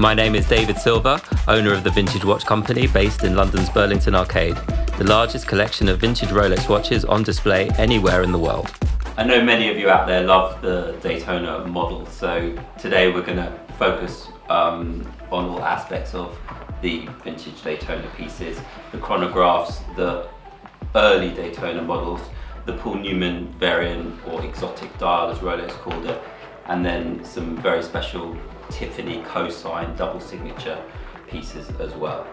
My name is David Silver, owner of the Vintage Watch Company based in London's Burlington Arcade, the largest collection of vintage Rolex watches on display anywhere in the world. I know many of you out there love the Daytona model, so today we're going to focus um, on all aspects of the vintage Daytona pieces, the chronographs, the early Daytona models, the Paul Newman variant or exotic dial as Rolex called it, and then some very special Tiffany co-sign double signature pieces as well.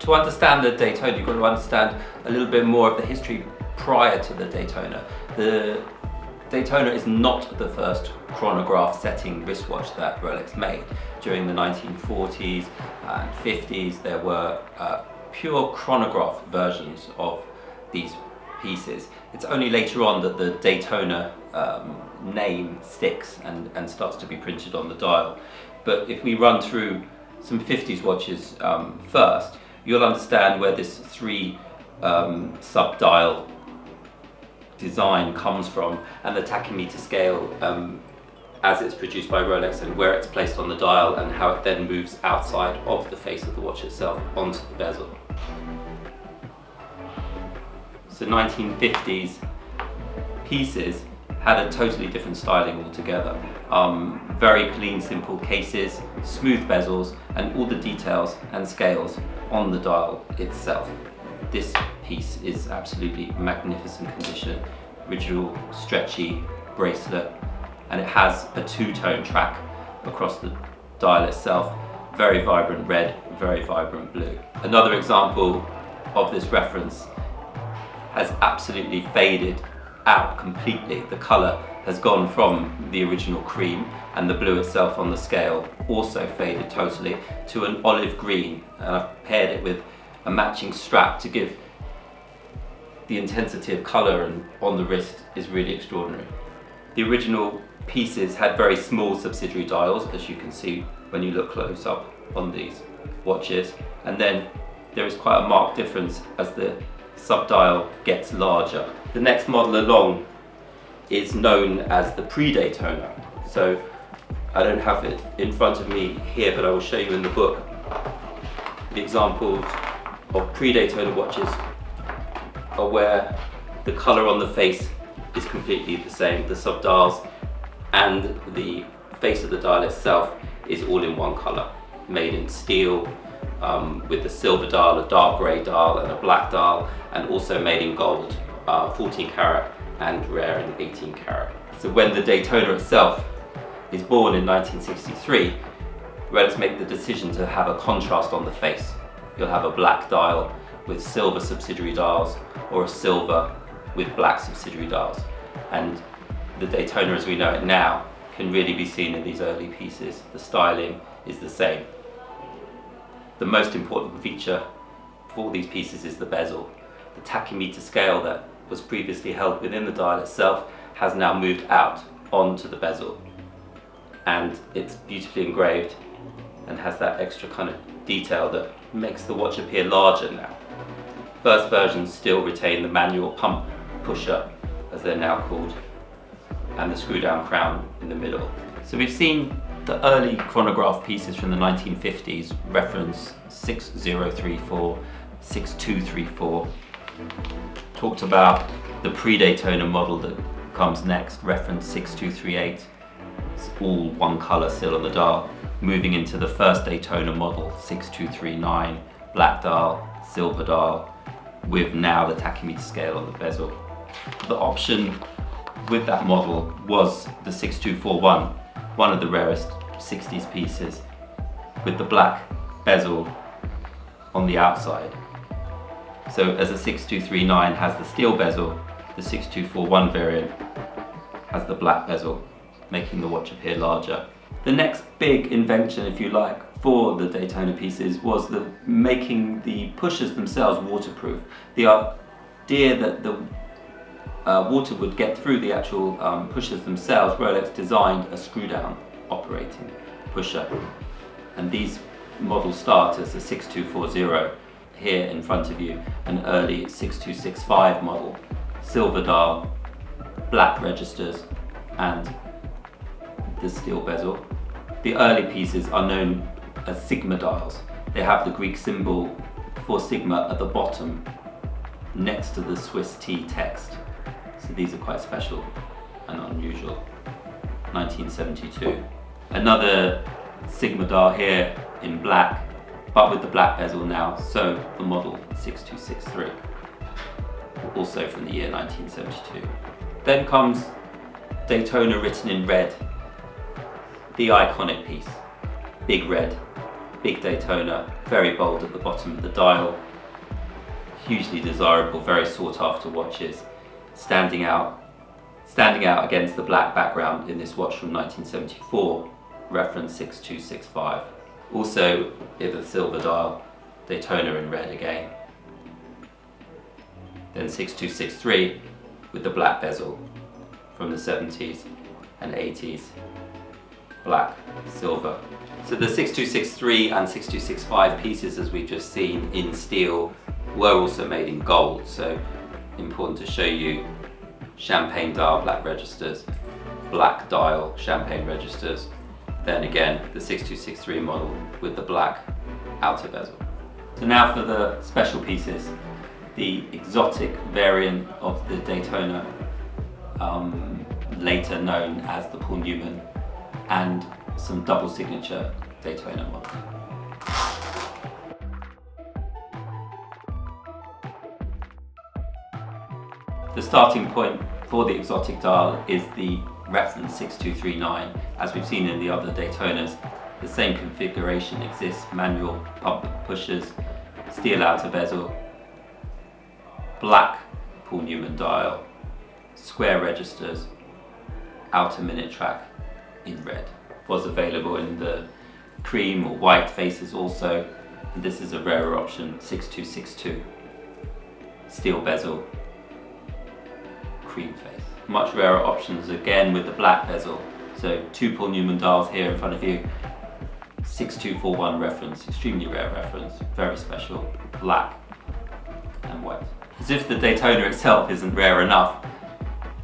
To understand the Daytona, you've got to understand a little bit more of the history prior to the Daytona. The Daytona is not the first chronograph setting wristwatch that Rolex made. During the 1940s and 50s there were uh, pure chronograph versions of these pieces. It's only later on that the Daytona um, name sticks and, and starts to be printed on the dial. But if we run through some 50s watches um, first, you'll understand where this three um, sub-dial design comes from and the tachymeter scale um, as it's produced by Rolex and where it's placed on the dial and how it then moves outside of the face of the watch itself onto the bezel. So 1950s pieces had a totally different styling altogether. Um, very clean, simple cases, smooth bezels, and all the details and scales on the dial itself. This piece is absolutely magnificent condition. Original stretchy bracelet, and it has a two-tone track across the dial itself. Very vibrant red, very vibrant blue. Another example of this reference has absolutely faded out completely. The colour has gone from the original cream and the blue itself on the scale also faded totally to an olive green and I've paired it with a matching strap to give the intensity of colour and on the wrist is really extraordinary. The original pieces had very small subsidiary dials as you can see when you look close up on these watches and then there is quite a marked difference as the subdial gets larger. The next model along is known as the pre-Daytona. So I don't have it in front of me here, but I will show you in the book the examples of pre-Daytona watches are where the color on the face is completely the same. The subdials and the face of the dial itself is all in one color, made in steel, um, with the silver dial, a dark grey dial and a black dial and also made in gold, uh, 14 karat and rare in 18 karat. So when the Daytona itself is born in 1963, Rolex make the decision to have a contrast on the face. You'll have a black dial with silver subsidiary dials or a silver with black subsidiary dials. And the Daytona as we know it now can really be seen in these early pieces. The styling is the same. The most important feature for these pieces is the bezel. The tachymeter scale that was previously held within the dial itself has now moved out onto the bezel and it's beautifully engraved and has that extra kind of detail that makes the watch appear larger now. First versions still retain the manual pump pusher as they're now called and the screw down crown in the middle. So we've seen the early chronograph pieces from the 1950s reference 6034, 6234, talked about the pre-Daytona model that comes next, reference 6238, it's all one colour still on the dial, moving into the first Daytona model, 6239, black dial, silver dial, with now the tachymeter scale on the bezel. The option with that model was the 6241, one of the rarest 60s pieces with the black bezel on the outside. So as a 6239 has the steel bezel, the 6241 variant has the black bezel, making the watch appear larger. The next big invention, if you like, for the Daytona pieces was the making the pushers themselves waterproof. The idea that the uh, water would get through the actual um, pushers themselves, Rolex designed a screw down operating pusher. And these models start as a 6240 here in front of you, an early 6265 model, silver dial, black registers, and the steel bezel. The early pieces are known as Sigma dials. They have the Greek symbol for Sigma at the bottom next to the Swiss T text. So these are quite special and unusual. 1972. Another Sigma dial here in black, but with the black bezel now, so the model 6263, also from the year 1972. Then comes Daytona written in red, the iconic piece, big red, big Daytona, very bold at the bottom of the dial, hugely desirable, very sought after watches, standing out standing out against the black background in this watch from 1974, reference 6265. Also, in the silver dial, Daytona in red again. Then 6263 with the black bezel from the 70s and 80s, black, silver. So the 6263 and 6265 pieces as we've just seen in steel were also made in gold, so important to show you champagne dial black registers, black dial champagne registers, then again the 6263 model with the black outer bezel. So now for the special pieces, the exotic variant of the Daytona, um, later known as the Paul Newman, and some double signature Daytona models. The starting point for the exotic dial is the reference 6239. As we've seen in the other Daytonas, the same configuration exists, manual pump pushers, steel outer bezel, black Paul Newman dial, square registers, outer minute track in red. Was available in the cream or white faces also, and this is a rarer option, 6262. Steel bezel, cream face. Much rarer options again with the black bezel. So two Paul Newman dials here in front of you. 6241 reference, extremely rare reference, very special, black and white. As if the Daytona itself isn't rare enough,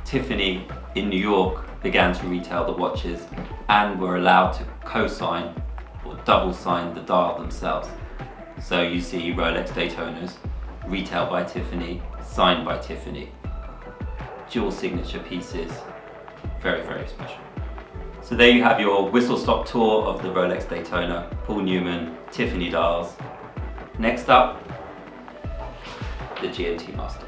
Tiffany in New York began to retail the watches and were allowed to co-sign or double sign the dial themselves. So you see Rolex Daytonas, retailed by Tiffany, signed by Tiffany dual signature pieces. Very, very special. So there you have your whistle stop tour of the Rolex Daytona, Paul Newman, Tiffany dials. Next up, the GMT Master.